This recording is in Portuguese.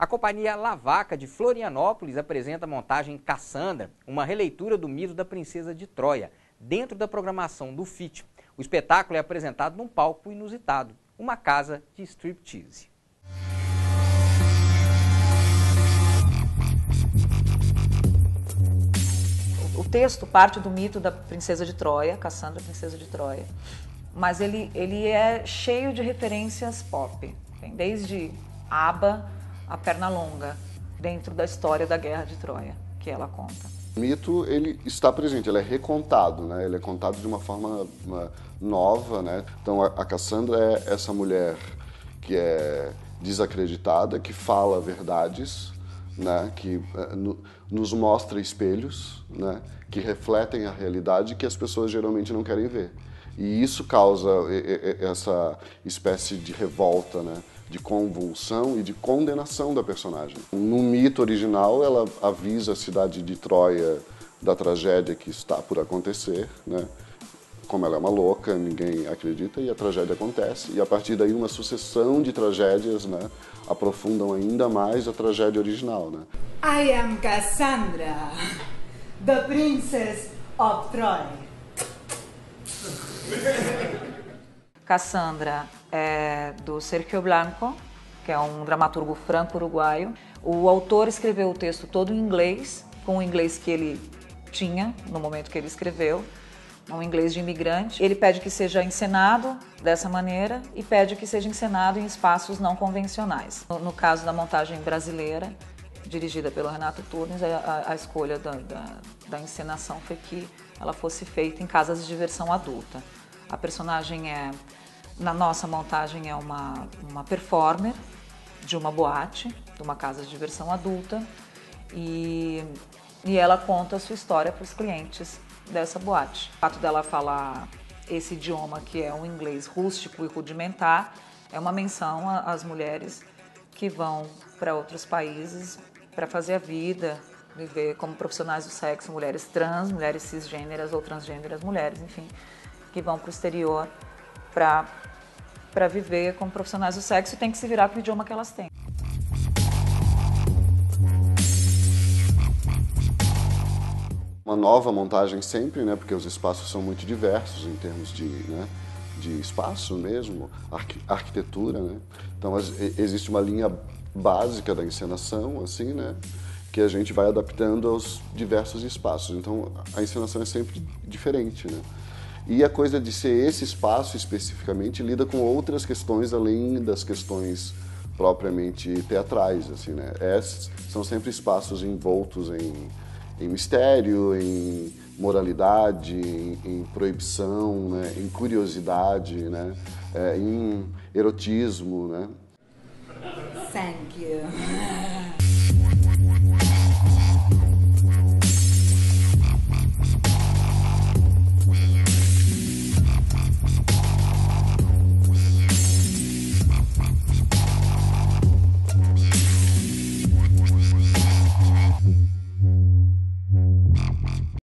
A companhia Lavaca de Florianópolis apresenta a montagem Cassandra, uma releitura do mito da princesa de Troia, dentro da programação do FIT. O espetáculo é apresentado num palco inusitado, uma casa de striptease. O texto parte do mito da princesa de Troia, Cassandra, princesa de Troia, mas ele, ele é cheio de referências pop, desde ABBA a perna longa dentro da história da Guerra de Troia que ela conta. O mito ele está presente, ele é recontado, né? Ele é contado de uma forma nova, né? Então a, Cassandra é essa mulher que é desacreditada, que fala verdades, né? Que no, nos mostra espelhos, né? Que refletem a realidade que as pessoas geralmente não querem ver. E isso causa essa espécie de revolta, né? De convulsão e de condenação da personagem. No mito original, ela avisa a cidade de Troia da tragédia que está por acontecer, né? Como ela é uma louca, ninguém acredita e a tragédia acontece. E a partir daí, uma sucessão de tragédias, né, aprofundam ainda mais a tragédia original, né? I am Cassandra, the princess of Troy. Cassandra é do Sergio Blanco, que é um dramaturgo franco-uruguaio. O autor escreveu o texto todo em inglês, com o inglês que ele tinha no momento que ele escreveu, um inglês de imigrante. Ele pede que seja encenado dessa maneira e pede que seja encenado em espaços não convencionais. No, no caso da montagem brasileira, dirigida pelo Renato Turnes, a, a escolha da, da, da encenação foi que ela fosse feita em casas de diversão adulta. A personagem é na nossa montagem é uma, uma performer de uma boate, de uma casa de diversão adulta, e, e ela conta a sua história para os clientes dessa boate. O fato dela falar esse idioma que é um inglês rústico e rudimentar é uma menção às mulheres que vão para outros países para fazer a vida, viver como profissionais do sexo, mulheres trans, mulheres cisgêneras ou transgêneras, mulheres, enfim, que vão para o exterior para para viver como profissionais do sexo e tem que se virar com o idioma que elas têm. Uma nova montagem sempre, né, porque os espaços são muito diversos em termos de, né, de espaço mesmo, arqu arquitetura, né? Então existe uma linha básica da encenação, assim, né, que a gente vai adaptando aos diversos espaços. Então a encenação é sempre diferente, né? E a coisa de ser esse espaço especificamente lida com outras questões além das questões propriamente teatrais, assim, né? Esses são sempre espaços envoltos em, em mistério, em moralidade, em, em proibição, né? em curiosidade, né? É, em erotismo, né? Thank you.